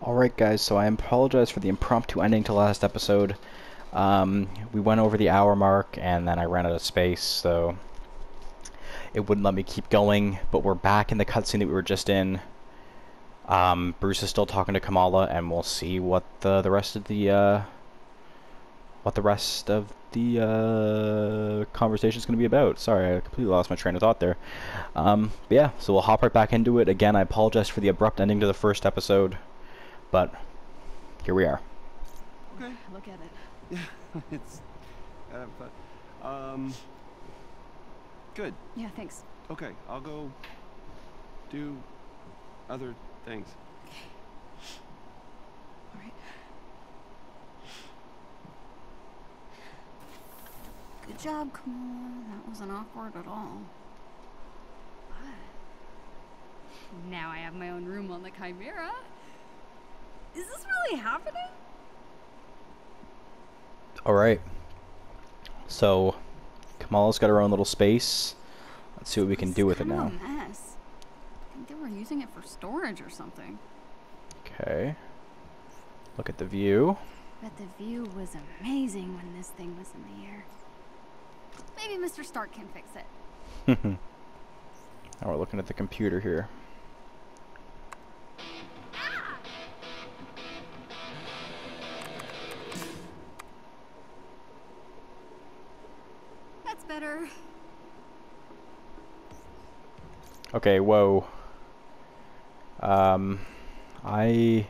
Alright guys, so I apologize for the impromptu ending to last episode. Um, we went over the hour mark and then I ran out of space, so it wouldn't let me keep going, but we're back in the cutscene that we were just in. Um, Bruce is still talking to Kamala, and we'll see what the, the rest of the, uh, what the rest of the, uh, conversation is going to be about. Sorry, I completely lost my train of thought there. Um, yeah, so we'll hop right back into it. Again, I apologize for the abrupt ending to the first episode, but here we are. Okay. Look at it. Yeah, it's uh, but um good. Yeah, thanks. Okay, I'll go do other things. All right. Good job, Kamala. That wasn't awkward at all. What? Now I have my own room on the Chimera. Is this really happening? Alright. So, Kamala's got her own little space. Let's see what we can This do with it now. A mess. I think they were using it for storage or something. Okay. Look at the view. But the view was amazing when this thing was in the air. Maybe Mr. Stark can fix it. now we're looking at the computer here. Okay, whoa. Um, I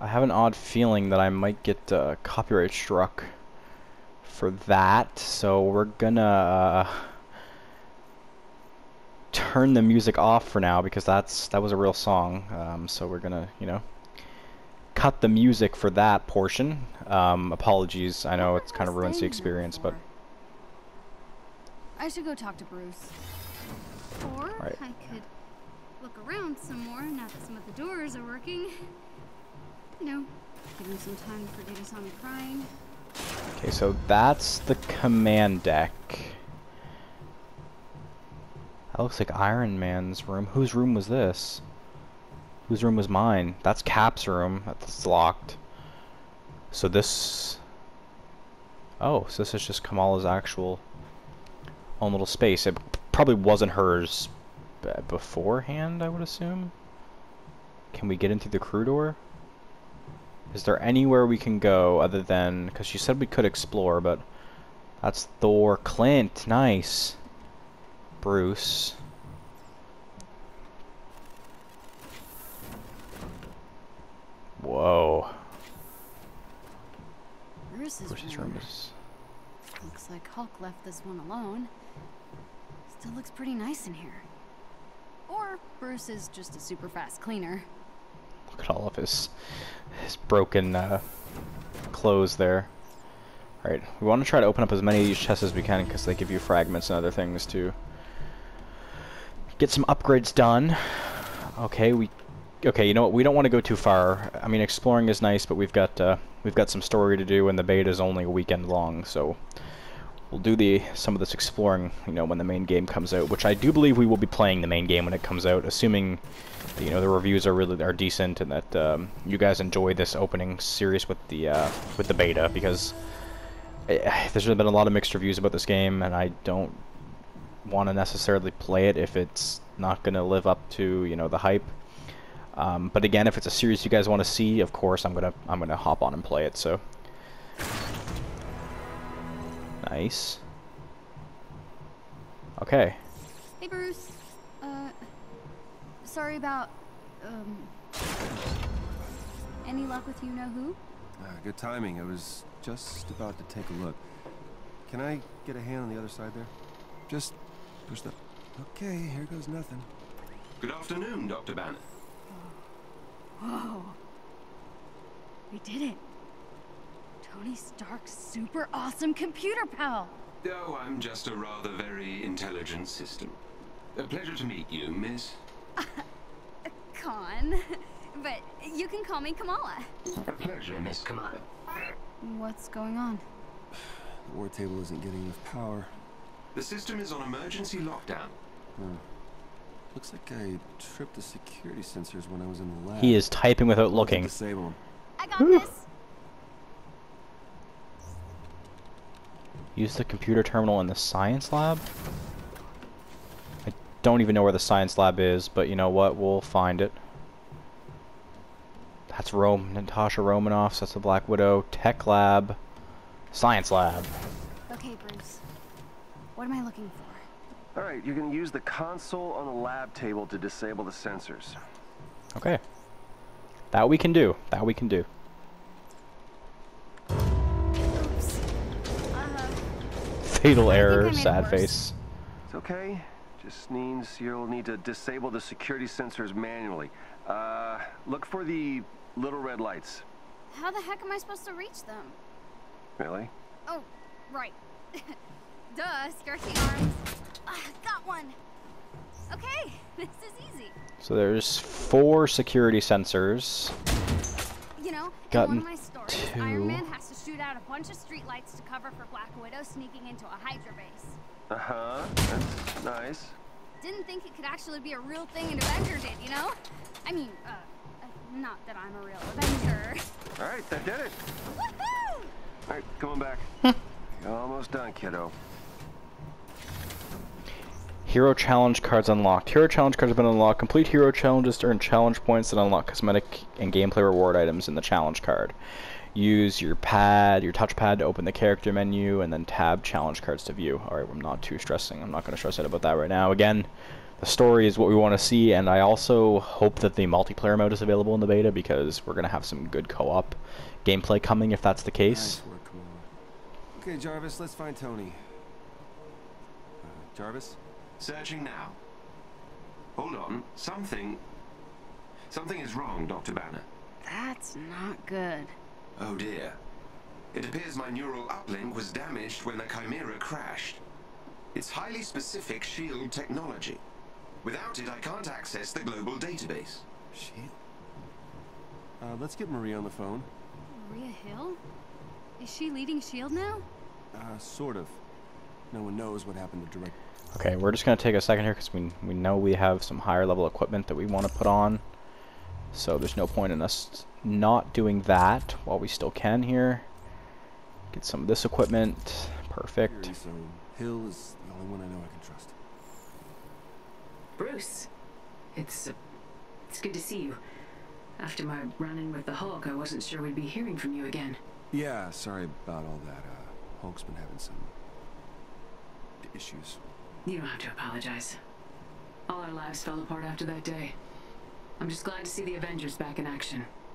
I have an odd feeling that I might get uh, copyright struck for that, so we're gonna uh, turn the music off for now because that's that was a real song. Um, so we're gonna, you know, cut the music for that portion. Um, apologies, I know it's kind of ruins the experience, but I should go talk to Bruce. Right. I could look around some more now that some of the doors are working. You know, give him some time to forget he saw me crying. Okay, so that's the command deck. That looks like Iron Man's room. Whose room was this? Whose room was mine? That's Cap's room. That's locked. So this... Oh, so this is just Kamala's actual own little space. It probably wasn't hers beforehand, I would assume. Can we get into the crew door? Is there anywhere we can go other than... Because she said we could explore, but... That's Thor. Clint. Nice. Bruce. Whoa. Bruce's, Bruce's room. room is... Looks like Hulk left this one alone. Still looks pretty nice in here. Or Bruce is just a super fast cleaner. Look at all of his... His broken, uh... Clothes there. Alright, we want to try to open up as many of these chests as we can, because they give you fragments and other things to... Get some upgrades done. Okay, we... Okay, you know what? We don't want to go too far. I mean, exploring is nice, but we've got uh, we've got some story to do, and the beta is only a weekend long, so we'll do the some of this exploring, you know, when the main game comes out. Which I do believe we will be playing the main game when it comes out, assuming you know the reviews are really are decent and that um, you guys enjoy this opening series with the uh, with the beta because eh, there's been a lot of mixed reviews about this game, and I don't want to necessarily play it if it's not going to live up to you know the hype. Um, but again, if it's a series you guys want to see, of course I'm gonna I'm gonna hop on and play it. So nice. Okay. Hey, Bruce. Uh, sorry about, um, any luck with you know who? Uh, good timing. I was just about to take a look. Can I get a hand on the other side there? Just push the. Okay, here goes nothing. Good afternoon, Dr. Banner. Whoa. We did it. Tony Stark's super awesome computer pal. Oh, I'm just a rather very intelligent system. A pleasure to meet you, miss. Khan. But you can call me Kamala. A pleasure, Miss Kamala. What's going on? The war table isn't getting enough power. The system is on emergency lockdown. Hmm. Looks like I tripped the security sensors when I was in the lab. He is typing without I'll have to looking. Disable 'em. I got Whew. this. Use the computer terminal in the science lab? I don't even know where the science lab is, but you know what? We'll find it. That's Rome, Natasha Romanoff, so that's the Black Widow. Tech lab. Science lab. Okay, Bruce. What am I looking for? All right, you're gonna use the console on the lab table to disable the sensors. Okay. That we can do. That we can do. Fatal I think I error, sad face. It's okay. Just means you'll need to disable the security sensors manually. Uh, look for the little red lights. how the heck am I supposed to reach them? Really? Oh, right. Duh, skirty arms. Ah, got one. Okay, this is easy. So there's four security sensors. You know, in Gotten one of my stories, two. Iron Man has to shoot out a bunch of streetlights to cover for Black Widow sneaking into a Hydra base. Uh-huh. That's nice. Didn't think it could actually be a real thing an Avenger did, you know? I mean, uh, uh, not that I'm a real Avenger. All right, that did it. Woohoo! All right, come on back. You're almost done, kiddo. Hero challenge cards unlocked. Hero challenge cards have been unlocked. Complete hero challenges to earn challenge points and unlock cosmetic and gameplay reward items in the challenge card. Use your pad, your touchpad to open the character menu, and then tab challenge cards to view. Alright, I'm not too stressing. I'm not going to stress out about that right now. Again, the story is what we want to see, and I also hope that the multiplayer mode is available in the beta because we're going to have some good co-op gameplay coming if that's the case. Nice work, Okay, Jarvis, let's find Tony. Uh, Jarvis? Searching now. Hold on. Something. Something is wrong, Dr. Banner. That's not good. Oh dear. It appears my neural uplink was damaged when the Chimera crashed. It's highly specific shield technology. Without it, I can't access the global database. Shit. Uh, let's get Maria on the phone. Maria Hill? Is she leading S.H.I.E.L.D. Now? Uh, sort of. No one knows what happened to Direct. Okay, we're just going to take a second here because we, we know we have some higher level equipment that we want to put on. So there's no point in us not doing that while we still can here. Get some of this equipment. Perfect. Hill is the only one I know I can trust. Bruce, it's uh, it's good to see you. After my run-in with the Hulk, I wasn't sure we'd be hearing from you again. Yeah, sorry about all that. Uh, Hulk's been having some issues. You don't have to apologize. All our lives fell apart after that day. I'm just glad to see the Avengers back in action.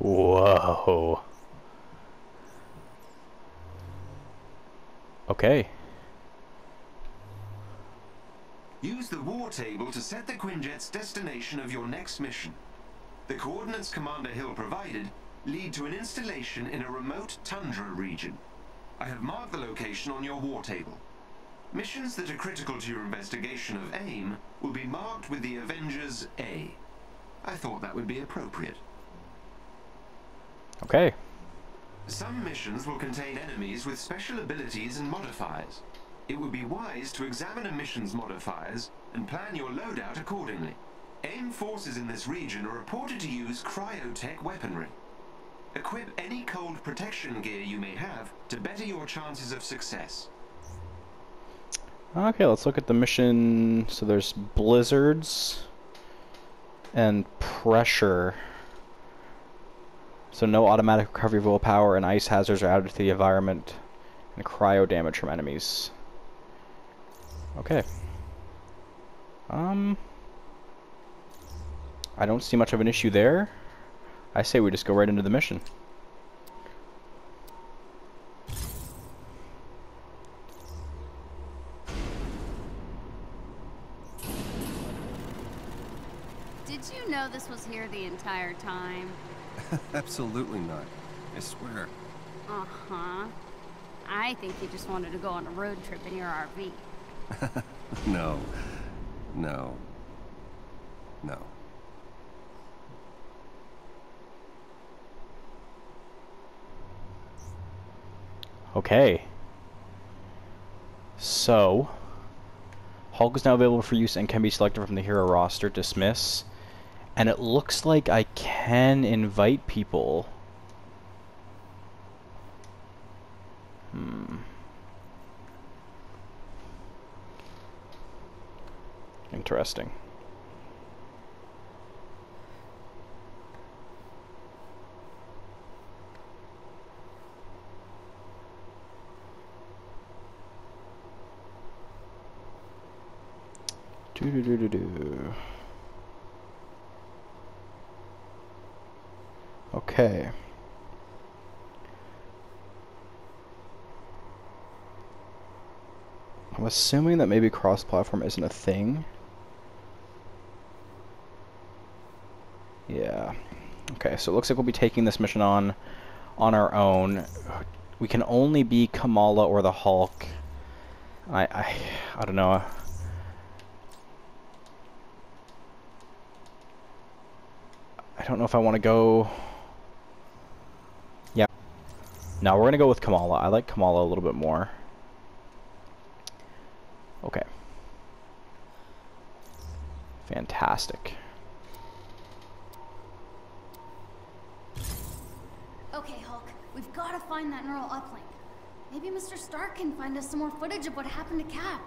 Whoa. Okay. Use the war table to set the Quinjet's destination of your next mission. The coordinates Commander Hill provided lead to an installation in a remote tundra region. I have marked the location on your war table. Missions that are critical to your investigation of AIM will be marked with the Avengers A. I thought that would be appropriate. Okay. Some missions will contain enemies with special abilities and modifiers. It would be wise to examine a mission's modifiers and plan your loadout accordingly. AIM forces in this region are reported to use cryotech weaponry. Equip any cold protection gear you may have to better your chances of success. Okay, let's look at the mission. So there's blizzards and pressure. So no automatic recovery of willpower and ice hazards are added to the environment and cryo damage from enemies. Okay. Um I don't see much of an issue there. I say we just go right into the mission. Did you know this was here the entire time? Absolutely not. I swear. Uh huh. I think you just wanted to go on a road trip in your RV. No. No. No. Okay. So, Hulk is now available for use and can be selected from the hero roster. Dismiss. And it looks like I can invite people. Hmm. Interesting. Do do do do do. Okay. I'm assuming that maybe cross-platform isn't a thing. Yeah. Okay, so it looks like we'll be taking this mission on on our own. We can only be Kamala or the Hulk. I I I don't know. I don't know if I want to go. Yeah. No, we're gonna go with Kamala. I like Kamala a little bit more. Okay. Fantastic. Okay, Hulk, we've got to find that neural uplink. Maybe Mr. Stark can find us some more footage of what happened to Cap.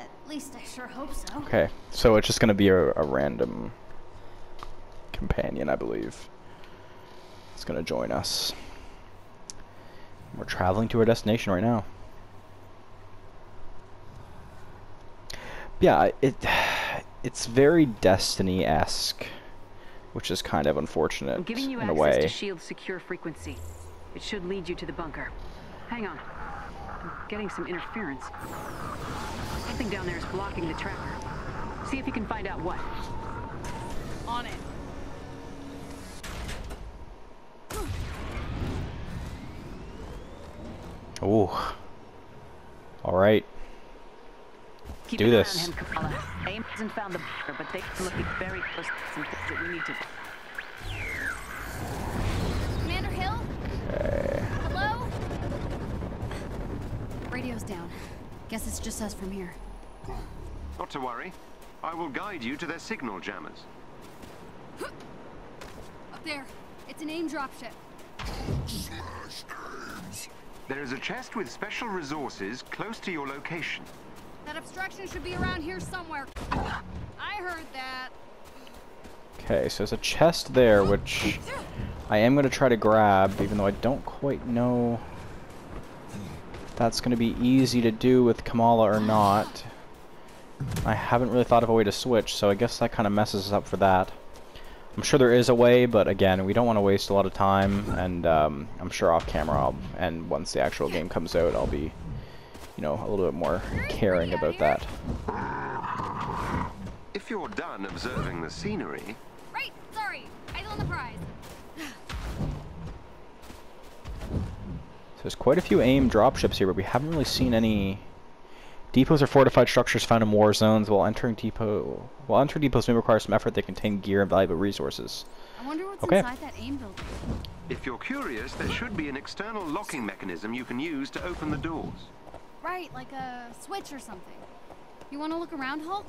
At least I sure hope so. Okay, so it's just gonna be a, a random companion, I believe. It's gonna join us. We're traveling to our destination right now. Yeah, it it's very Destiny-esque, which is kind of unfortunate I'm giving you in a access way. to Shield's secure frequency. It should lead you to the bunker. Hang on. I'm getting some interference. Something down there is blocking the tracker. See if you can find out what. On it. Ooh. All right. Keep Do this. him, Kamala. Hasn't found the bunker, but they're looking very close to some things that we need to... Commander Hill? Okay. Hello? Radio's down. Guess it's just us from here. Not to worry. I will guide you to their signal jammers. Up there. It's an AIM dropship. There is a chest with special resources close to your location. That obstruction should be around here somewhere. I heard that. Okay, so there's a chest there, which I am going to try to grab, even though I don't quite know if that's going to be easy to do with Kamala or not. I haven't really thought of a way to switch, so I guess that kind of messes us up for that. I'm sure there is a way, but again, we don't want to waste a lot of time, and um, I'm sure off camera, I'll, and once the actual game comes out, I'll be, you know, a little bit more caring about that. If you're done observing the scenery, Right, sorry. Eyes on the prize. So there's quite a few AIM dropships here, but we haven't really seen any depots are fortified structures found in war zones. While entering depot, while entering depots may require some effort, they contain gear and valuable resources. I wonder what's Okay. inside that AIM building. if you're curious, there should be an external locking mechanism you can use to open the doors. Right, like a switch or something. You want to look around, Hulk?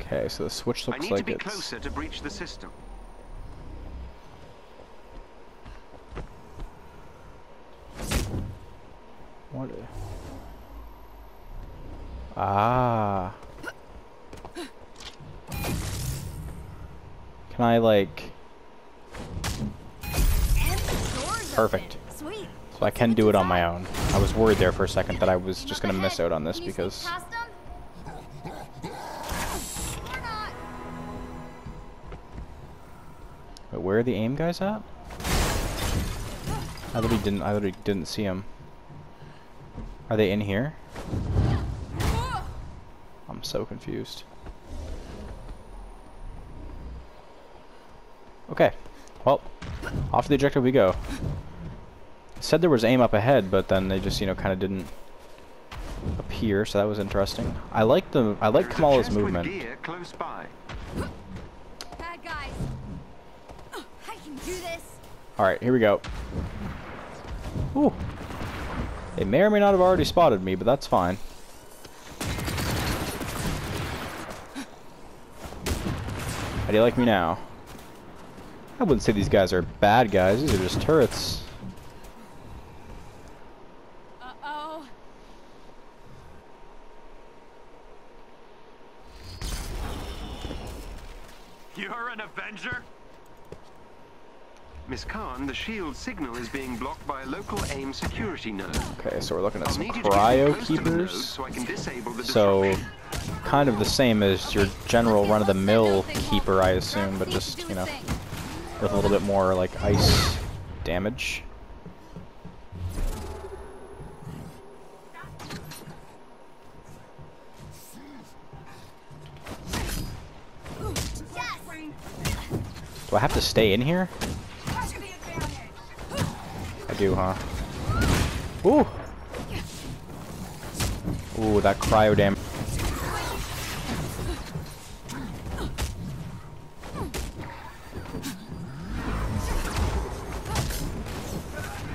Okay, so the switch looks like it's... I looks need to like be it's closer to breach the system. What? Ah. Can I like? Perfect. Sweet. So I can do it on my own. I was worried there for a second that I was just gonna miss out on this because. Wait, where are the aim guys at? I literally didn't. I literally didn't see them. Are they in here? I'm so confused. Okay. Well, off to the objective we go. It said there was aim up ahead, but then they just, you know, kind of didn't appear, so that was interesting. I like the I like Kamala's movement. close by. Bad guys. Oh, I can do this. Alright, here we go. Ooh. They may or may not have already spotted me, but that's fine. How do you like me now? I wouldn't say these guys are bad guys, these are just turrets. Uh-oh. You're an Avenger? Miss Khan, the shield signal is being blocked by a local AIM security node. Okay, so we're looking at some need you to get cryo close to the node keepers. so I can disable the So, kind of the same as your general run-of-the-mill keeper, I assume, but just, you know, with a little bit more, like, ice damage. Do I have to stay in here? I do, huh? Ooh! Ooh, that cryo damage.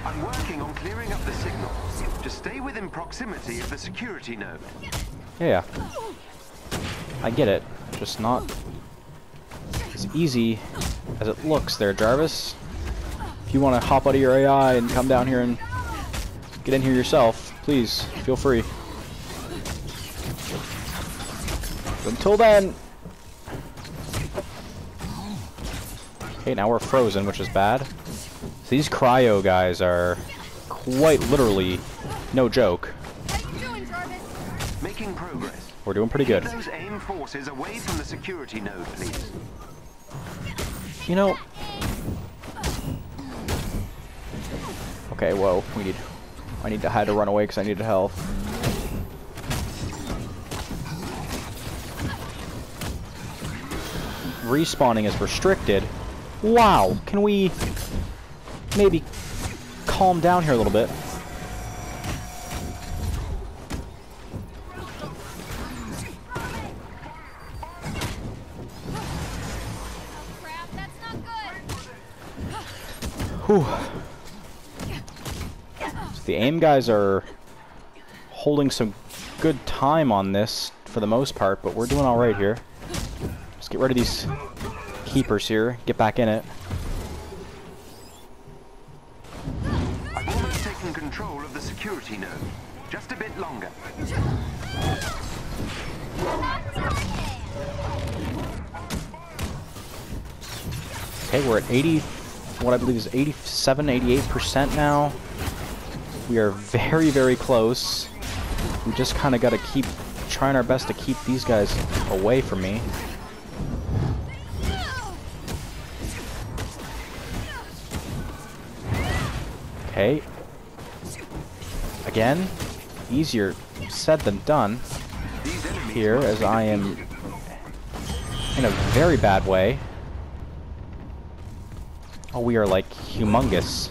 I'm working on clearing up the signal. Just stay within proximity of the security node. Yeah. I get it. Just not as easy as it looks there, Jarvis. If you want to hop out of your AI and come down here and get in here yourself, please, feel free. But until then... Okay, now we're frozen, which is bad. So these cryo guys are quite literally no joke. How you doing, Jarvis? Making progress. We're doing pretty good. Keep those AIM forces away from the security node, please. You know. Okay, whoa. We need. I need to. Had to run away because I needed health. Respawning is restricted. Wow. Can we maybe calm down here a little bit? The aim guys are holding some good time on this for the most part, but we're doing alright here. Let's get rid of these keepers here, get back in it. I've almost taken control of the security node. Just a bit longer. Okay, we're at 80, what I believe is 87, 88% now. We are very, very close. We just kind of got to keep trying our best to keep these guys away from me. Okay. Again, easier said than done here as I am in a very bad way. Oh, we are like humongous.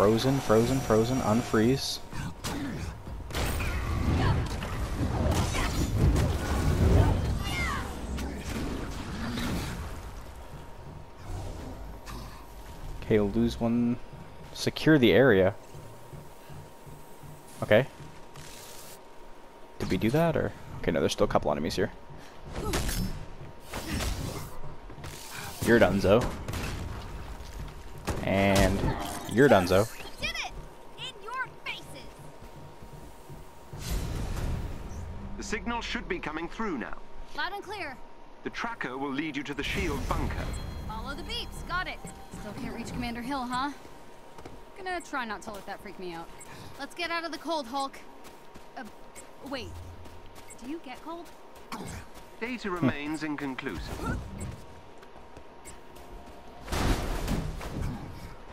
Frozen, frozen, frozen, unfreeze. Okay, we'll lose one. Secure the area. Okay. Did we do that, or? Okay, no, there's still a couple enemies here. You're donezo. And you're donezo. Did it! In your faces! The signal should be coming through now. Loud and clear. The tracker will lead you to the shield bunker. Follow the beeps. Got it. Still can't reach Commander Hill, huh? Gonna try not to let that freak me out. Let's get out of the cold, Hulk. Uh, wait. Do you get cold? Data remains inconclusive.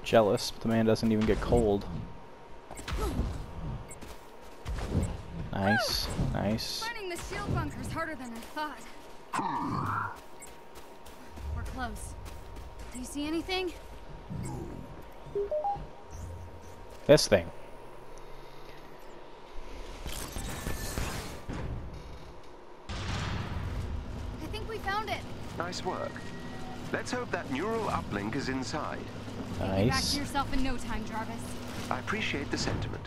Jealous, but the man doesn't even get cold. Nice, nice. Finding the shield bunker's harder than I thought. We're close. Do you see anything? This thing. I think we found it. Nice work. Let's hope that neural uplink is inside. Get back Nice. to yourself in no time, Jarvis. I appreciate the sentiment.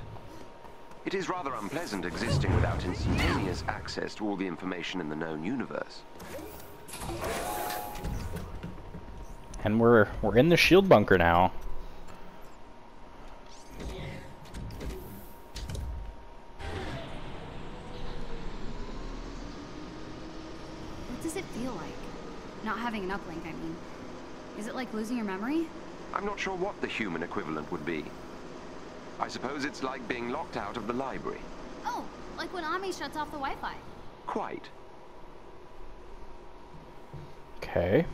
It is rather unpleasant existing without instantaneous access to all the information in the known universe. And we're we're in the shield bunker now. What does it feel like? Not having an uplink, I mean. Is it like losing your memory? I'm not sure what the human equivalent would be. I suppose it's like being locked out of the library. Oh, like when Ami shuts off the Wi-Fi. Quite. Okay.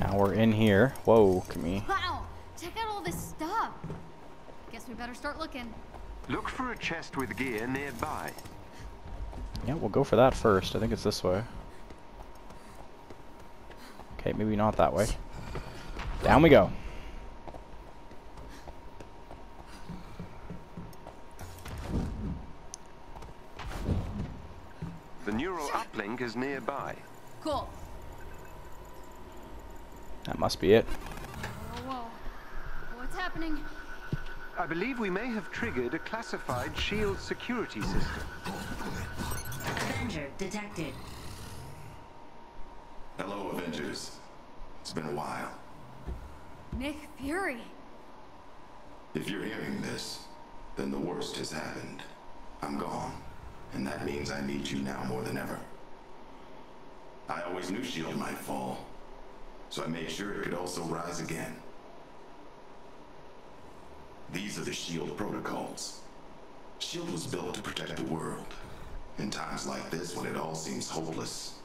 Now we're in here. Whoa, Camille. Wow! Check out all this stuff. Guess we better start looking. Look for a chest with gear nearby. Yeah, we'll go for that first. I think it's this way. Okay, maybe not that way. Down we go. The neural uplink is nearby. Cool. That must be it. Oh, whoa, whoa. What's happening? I believe we may have triggered a classified shield security system. Avenger detected. Hello, Avengers. It's been a while. Nick Fury. If you're hearing this, then the worst has happened. I'm gone, and that means I need you now more than ever. I always knew S.H.I.E.L.D. might fall, so I made sure it could also rise again. These are the S.H.I.E.L.D. protocols. S.H.I.E.L.D. was built to protect the world. In times like this, when it all seems hopeless,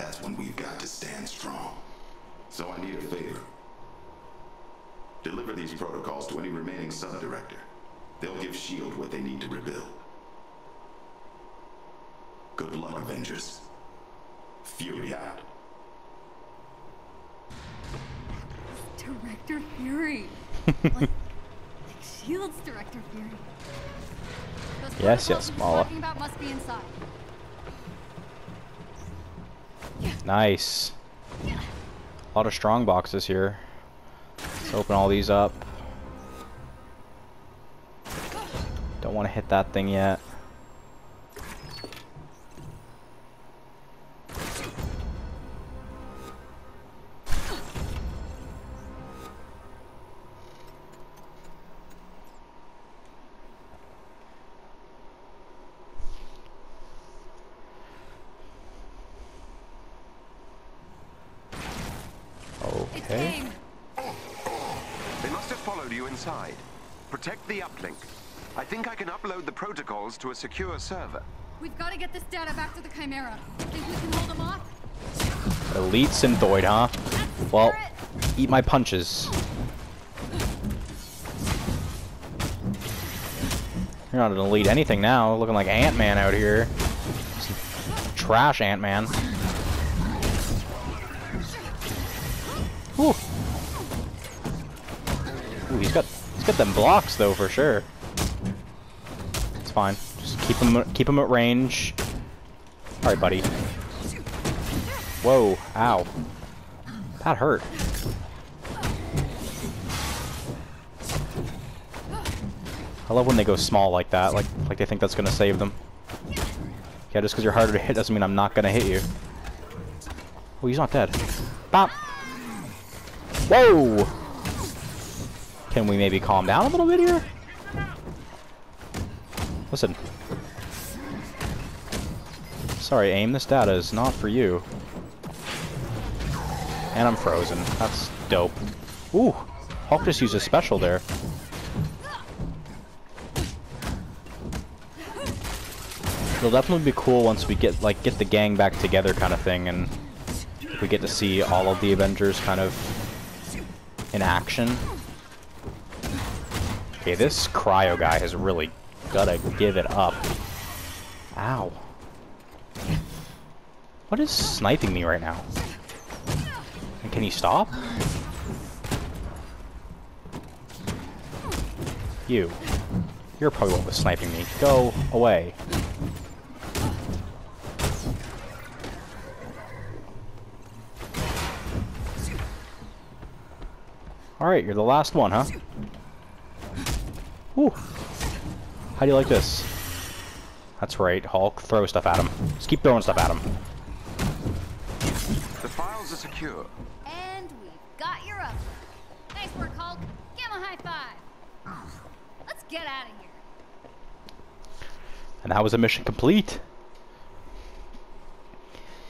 that's when we've got to stand strong. So I need a favor. Deliver these protocols to any remaining sub-director. They'll give S.H.I.E.L.D. what they need to rebuild. Good luck, Avengers. Fury out. Director Fury. like, like Shield's Director Fury. Those Yes, protocols yes, he was Mala. talking about must be inside. Nice. A lot of strong boxes here. Let's open all these up. Don't want to hit that thing yet. Inside. Protect the uplink. I think I can upload the protocols to a secure server. We've got to get this data back to the Chimera. Think we can hold them off? Elite Synthoid, huh? Well, eat my punches. You're not an elite anything now, looking like Ant-Man out here. Trash Ant-Man. Ooh. Ooh, he's got he's them blocks though for sure. It's fine. Just keep them, keep them at range. All right, buddy. Whoa! Ow. That hurt. I love when they go small like that, like like they think that's gonna save them. Yeah, just because you're harder to hit doesn't mean I'm not gonna hit you. Oh, he's not dead. Bop. Whoa! Can we maybe calm down a little bit here? Listen. Sorry, aim. This data is not for you. And I'm frozen. That's dope. Ooh! Hulk just used a special there. It'll definitely be cool once we get like get the gang back together kind of thing and we get to see all of the Avengers kind of in action. Okay, this cryo guy has really gotta give it up. Ow. What is sniping me right now? And can he stop? You. You're probably what was sniping me. Go away. Alright, you're the last one, huh? Whew. How do you like this? That's right, Hulk. Throw stuff at him. Just keep throwing stuff at him. The files are secure. And we've got your upgrade. Nice work, Hulk. Give him a high five. Let's get out of here. And that was a mission complete.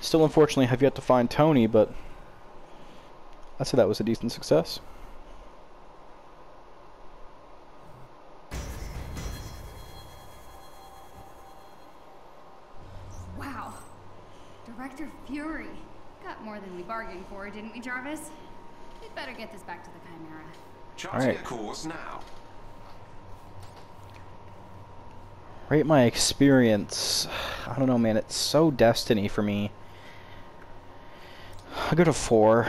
Still, unfortunately, have yet to find Tony, but I'd say that was a decent success. Bargained for, didn't we, Jarvis? We'd better get this back to the Chimera. Charting Alright. a course now. Rate my experience. I don't know, man. It's so Destiny for me. I go to four.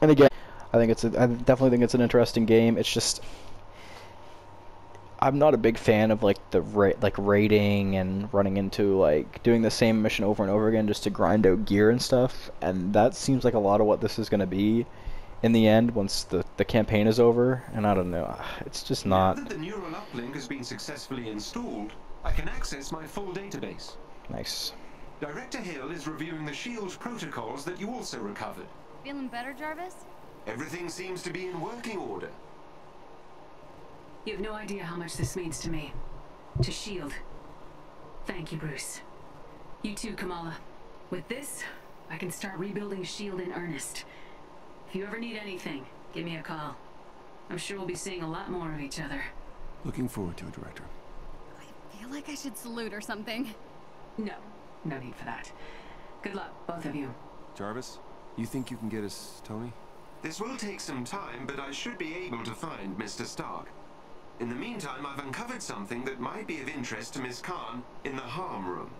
And again, I think it's a, I definitely think it's an interesting game. It's just I'm not a big fan of like the ra- like raiding and running into like doing the same mission over and over again just to grind out gear and stuff. And that seems like a lot of what this is going to be in the end once the the campaign is over. And I don't know, it's just not Now that the neural uplink has been successfully installed, I can access my full database. nice. Director Hill is reviewing the SHIELD protocols that you also recovered. Feeling better, Jarvis? Everything seems to be in working order. You have no idea how much this means to me. To S.H.I.E.L.D. Thank you, Bruce. You too, Kamala. With this, I can start rebuilding S.H.I.E.L.D. in earnest. If you ever need anything, give me a call. I'm sure we'll be seeing a lot more of each other. Looking forward to it, Director. I feel like I should salute or something. No, no need for that. Good luck, both of you. Jarvis, you think you can get us Tony? This will take some time, but I should be able to find Mr. Stark. In the meantime, I've uncovered something that might be of interest to Miss Khan in the harm room.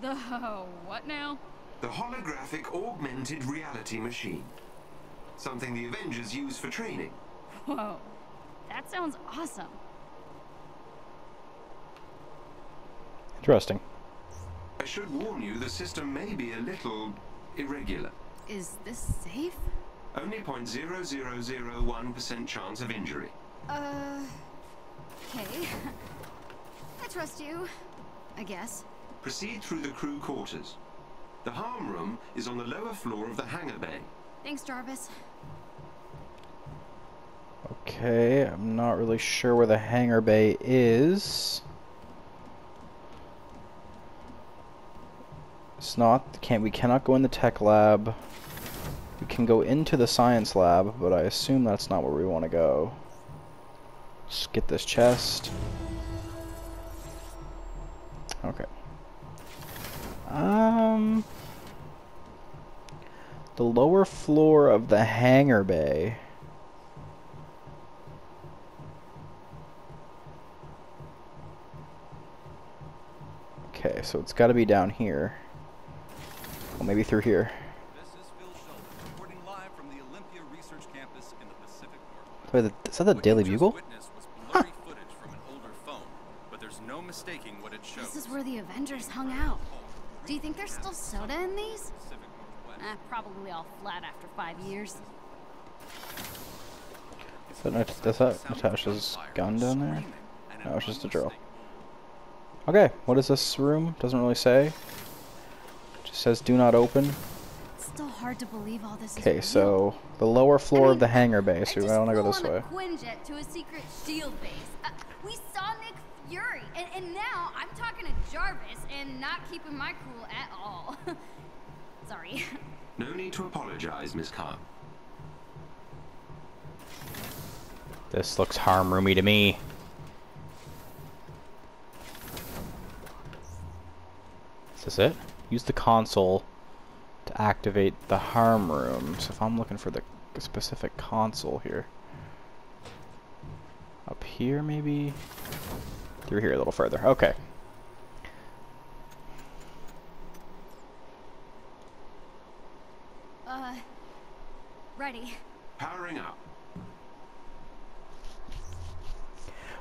The what now? The holographic augmented reality machine. Something the Avengers use for training. Whoa. That sounds awesome. Interesting. I should warn you, the system may be a little irregular. Is this safe? Only 0.0001% chance of injury. Uh. Okay. I trust you. I guess. Proceed through the crew quarters. The harm room is on the lower floor of the hangar bay. Thanks, Jarvis. Okay, I'm not really sure where the hangar bay is. It's not. Can't we cannot go in the tech lab. We can go into the science lab, but I assume that's not where we want to go. Let's get this chest. Okay. Um. The lower floor of the hangar bay. Okay, so it's got to be down here. Well, maybe through here. This is Phil Sheldon, reporting live from the Olympia Research Campus in the Pacific Northwest. Wait, the- is that the Daily Bugle? witnessed was blurry footage from an older phone, but there's no mistaking what it shows. This is Avengers hung out. Do you think there's still soda in these? Eh, probably all flat after five years. Is that, Nat- is that Natasha's gun down there? No, it's just a drill. Okay, what is this room? Doesn't really say. Just says do not open. It's still hard to believe all this Okay, so the lower floor I of the hangar bay, I so just I want to go this way. Quinjet to a secret shield base. Uh, we saw Nick Fury, and, and now I'm talking to Jarvis and not keeping my cool at all. Sorry. No need to apologize, Miss Khan. This looks harm roomy to me. Is this it? Use the console to activate the harm room. So if I'm looking for the specific console here. Up here, maybe? Through here a little further. Okay. Uh, ready. Powering up.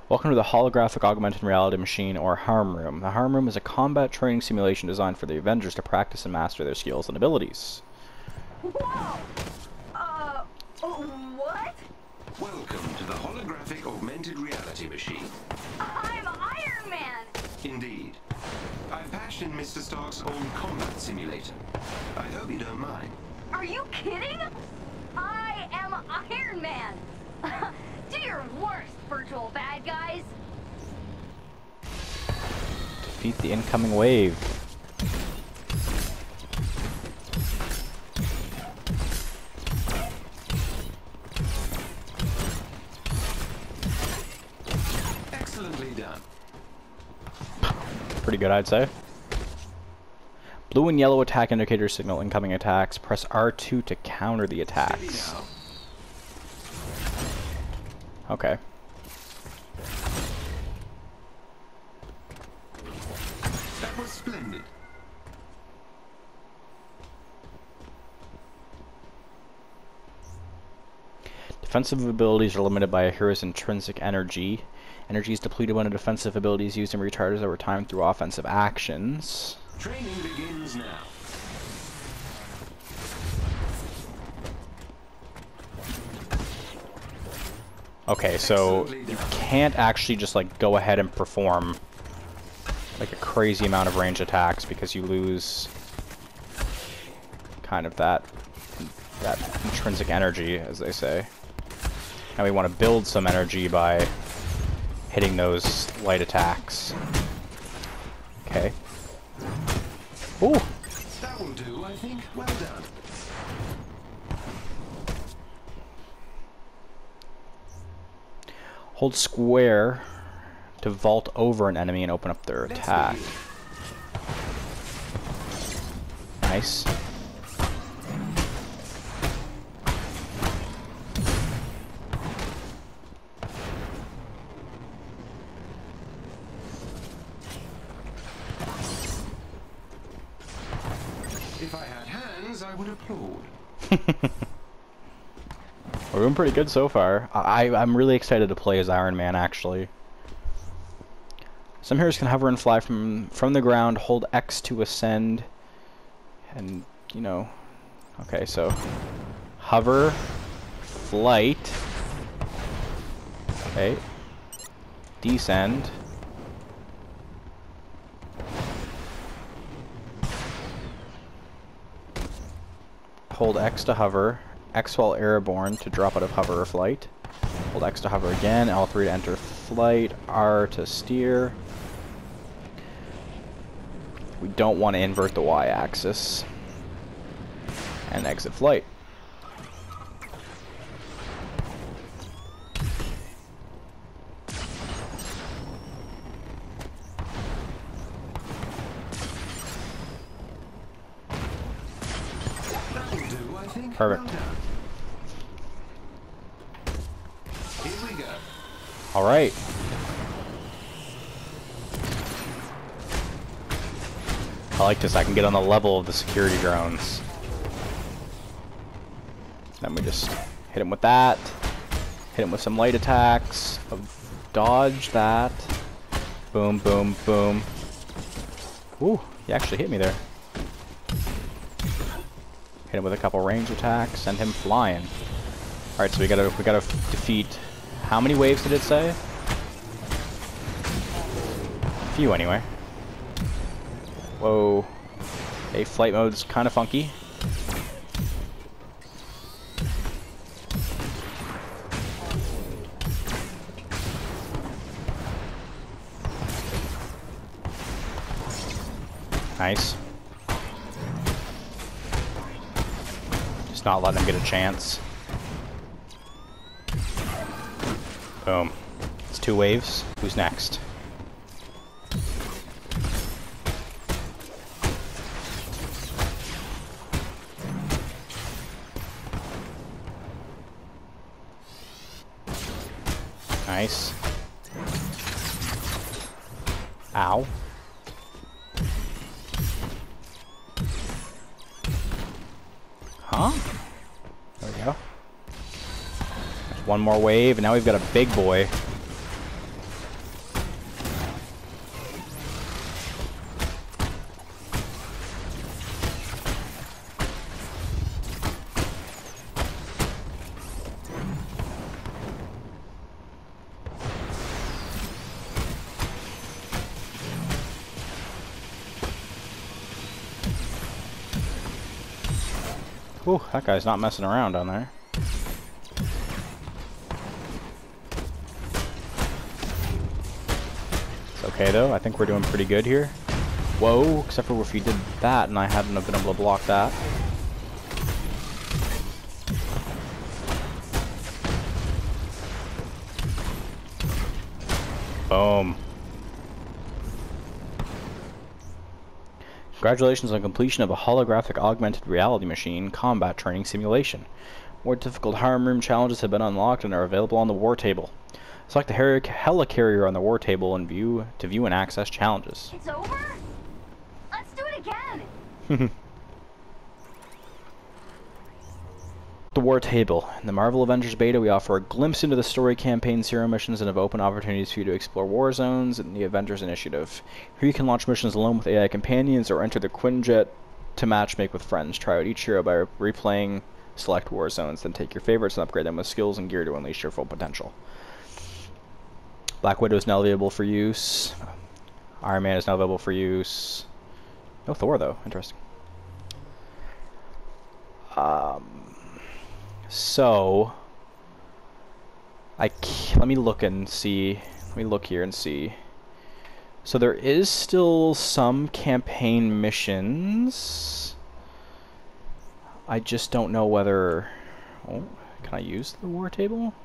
Welcome to the Holographic Augmented Reality Machine, or HARM Room. The HARM Room is a combat training simulation designed for the Avengers to practice and master their skills and abilities. Whoa! Uh, oh, what? Welcome to the holographic augmented reality machine. I'm Iron Man! Indeed. I've patched in Mr. Stark's old combat simulator. I hope you don't mind. Are you kidding? I am Iron Man! Do your worst, virtual bad guys! Defeat the incoming wave. Good, I'd say. Blue and yellow attack indicators signal incoming attacks. Press R2 to counter the attacks. Okay. That was splendid. Defensive abilities are limited by a hero's intrinsic energy. Energy is depleted when a defensive ability is used and recharges over time through offensive actions. Training begins now. Okay, so you can't actually just like go ahead and perform like a crazy amount of range attacks because you lose kind of that that intrinsic energy, as they say. And we want to build some energy by hitting those light attacks. Okay. Ooh, That will do, I think. Well done. hold square to vault over an enemy and open up their attack. Nice. Doing pretty good so far. I, I'm really excited to play as Iron Man, actually. Some heroes can hover and fly from from the ground, hold X to ascend, and, you know... Okay, so... Hover, flight... Okay. Descend. Hold X to hover, X while airborne to drop out of hover or flight. Hold X to hover again, L3 to enter flight, R to steer. We don't want to invert the Y axis. And exit flight. Alright. I like this, I can get on the level of the security drones. Then we just hit him with that. Hit him with some light attacks. Dodge that. Boom, boom, boom. Ooh, he actually hit me there. Hit him with a couple range attacks, send him flying. Alright, so we gotta we gotta defeat how many waves did it say? Few anyway. Whoa. Okay, flight mode's kinda funky. Nice. Just not letting him get a chance. Boom. It's two waves. Who's next? More wave, and now we've got a big boy. Ooh, that guy's not messing around down there. Okay though, I think we're doing pretty good here. Whoa, except for if he did that and I hadn't been able to block that. Boom. Congratulations on completion of a holographic augmented reality machine combat training simulation. More difficult harm room challenges have been unlocked and are available on the war table. Select the heli- helicarrier on the war table and view to view and access challenges. It's over? Let's do it again. The War Table. In the Marvel Avengers beta, we offer a glimpse into the story campaign's hero missions and have open opportunities for you to explore war zones in the Avengers Initiative. Here you can launch missions alone with AI companions or enter the Quinjet to matchmake with friends. Try out each hero by replaying select war zones, then take your favorites and upgrade them with skills and gear to unleash your full potential. Black Widow is now available for use. Iron Man is now available for use. No Thor, though. Interesting. Um, so, I let me look and see. Let me look here and see. So there is still some campaign missions. I just don't know whether. Oh, can I use the war table?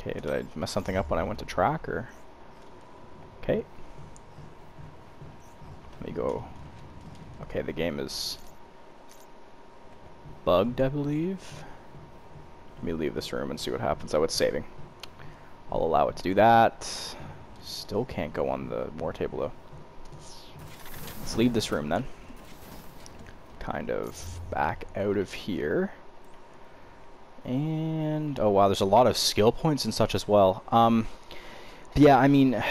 Okay, did I mess something up when I went to track or? Okay. Let me go. Okay, the game is bugged, I believe. Let me leave this room and see what happens. Oh, it's saving. I'll allow it to do that. Still can't go on the war table, though. Let's leave this room, then. Kind of back out of here. And, oh wow, there's a lot of skill points and such as well. Um, yeah, I mean,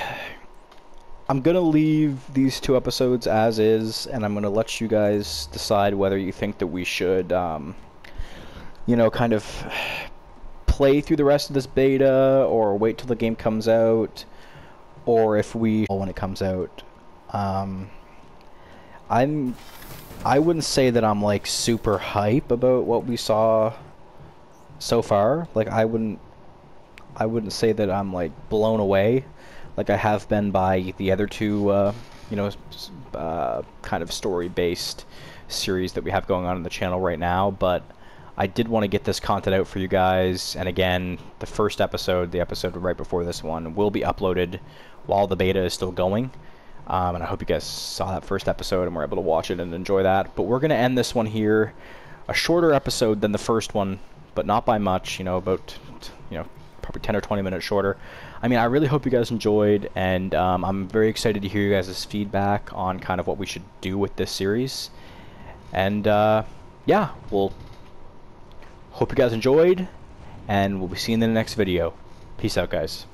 I'm gonna leave these two episodes as is, and I'm gonna let you guys decide whether you think that we should, um, you know, kind of play through the rest of this beta, or wait till the game comes out, or if we when it comes out. Um, I'm, I wouldn't say that I'm like super hype about what we saw so far. Like I wouldn't, I wouldn't say that I'm like blown away like I have been by the other two, uh, you know, uh, kind of story-based series that we have going on in the channel right now. But I did want to get this content out for you guys. And again, the first episode, the episode right before this one, will be uploaded while the beta is still going. Um, and I hope you guys saw that first episode and were able to watch it and enjoy that. But we're going to end this one here. A shorter episode than the first one, but not by much, you know, about, you know, probably 10 or 20 minutes shorter. I mean, I really hope you guys enjoyed, and um, I'm very excited to hear you guys' feedback on kind of what we should do with this series. And uh, yeah, we'll hope you guys enjoyed, and we'll be seeing you in the next video. Peace out, guys.